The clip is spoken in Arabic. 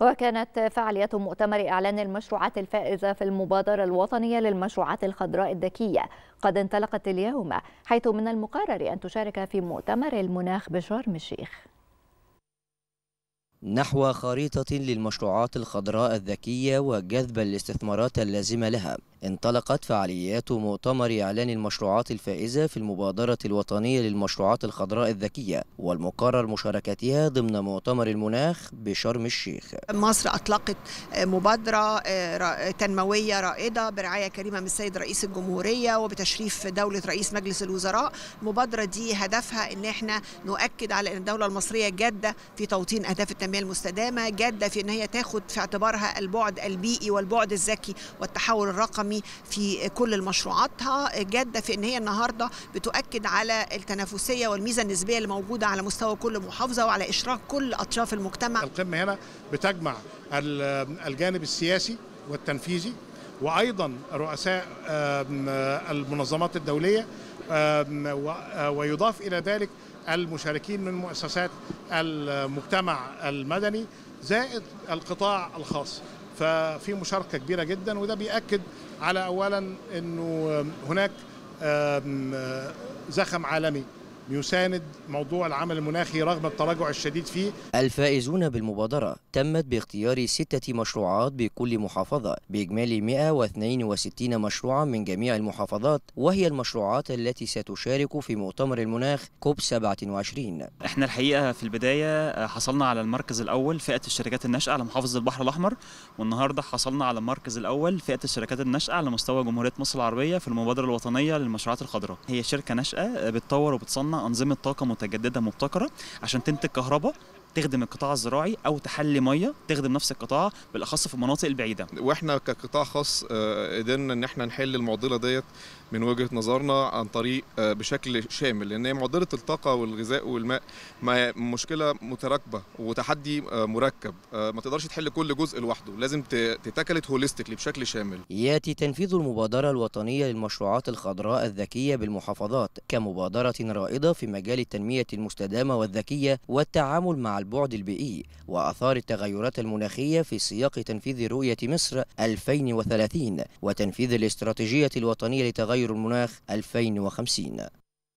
وكانت فعاليات مؤتمر إعلان المشروعات الفائزة في المبادرة الوطنية للمشروعات الخضراء الذكية. قد انطلقت اليوم حيث من المقرر أن تشارك في مؤتمر المناخ بشرم الشيخ. نحو خريطة للمشروعات الخضراء الذكية وجذب الاستثمارات اللازمة لها. انطلقت فعاليات مؤتمر إعلان المشروعات الفائزة في المبادرة الوطنية للمشروعات الخضراء الذكية والمقرر مشاركتها ضمن مؤتمر المناخ بشرم الشيخ. مصر أطلقت مبادرة تنموية رائدة برعاية كريمة من السيد رئيس الجمهورية وبتشريف دولة رئيس مجلس الوزراء. المبادرة دي هدفها أن إحنا نؤكد على أن الدولة المصرية جادة في توطين أهداف التنمية المستدامة جادة في أن هي تاخد في اعتبارها البعد البيئي والبعد الذكي والتحول الرقمي في كل مشروعاتها جادة في إن هي النهارده بتؤكد على التنافسية والميزة النسبية اللي موجودة على مستوى كل محافظة وعلى إشراك كل أطراف المجتمع. القمة هنا بتجمع الجانب السياسي والتنفيذي وأيضا رؤساء المنظمات الدولية ويضاف إلى ذلك المشاركين من مؤسسات المجتمع المدني زائد القطاع الخاص ففي مشاركة كبيرة جدا وده بيأكد على اولا إنه هناك زخم عالمي. يساند موضوع العمل المناخي رغم التراجع الشديد فيه. الفائزون بالمبادرة تمت باختيار ستة مشروعات بكل محافظة بإجمالي 162 مشروعا من جميع المحافظات وهي المشروعات التي ستشارك في مؤتمر المناخ كوب 27 إحنا الحقيقة في البداية حصلنا على المركز الأول فئة الشركات الناشئة على محافظة البحر الأحمر والنهاردة حصلنا على المركز الأول فئة الشركات الناشئة على مستوى جمهورية مصر العربية في المبادرة الوطنية للمشروعات الخضراء. هي شركة ناشئة بتطور وبتصنع أنظمة طاقة متجددة مبتكرة عشان تنتج كهرباء تخدم القطاع الزراعي أو تحلي مية تخدم نفس القطاع بالأخص في المناطق البعيدة. وإحنا كقطاع خاص قدرنا إن إحنا نحل المعضلة ديت من وجهة نظرنا عن طريق بشكل شامل لأن هي معضلة الطاقة والغذاء والماء مشكلة متراكبه وتحدي مركب ما تقدرش تحل كل جزء لوحده لازم تتاكلت هوليستيكلي بشكل شامل. يأتي تنفيذ المبادرة الوطنية للمشروعات الخضراء الذكية بالمحافظات كمبادرة رائدة في مجال التنمية المستدامة والذكية والتعامل مع البعد البيئي وآثار التغيرات المناخية في سياق تنفيذ رؤية مصر 2030 وتنفيذ الاستراتيجية الوطنية لتغير المناخ 2050